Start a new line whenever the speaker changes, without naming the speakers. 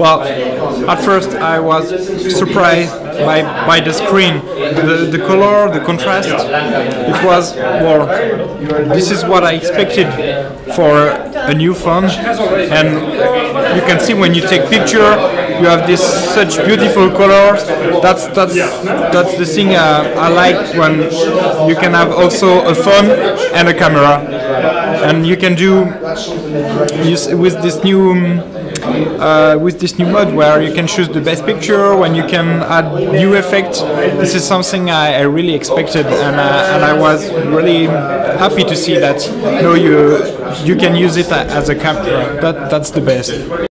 Well, at first I was surprised by, by the screen, the, the color, the contrast. It was, well, this is what I expected for a new phone. And you can see when you take picture, you have this such beautiful colors. That's that's that's the thing uh, I like when you can have also a phone and a camera, and you can do use with this new. Uh, with this new mode where you can choose the best picture when you can add new effects this is something I, I really expected and, uh, and I was really happy to see that no you you can use it as a camera. That that's the best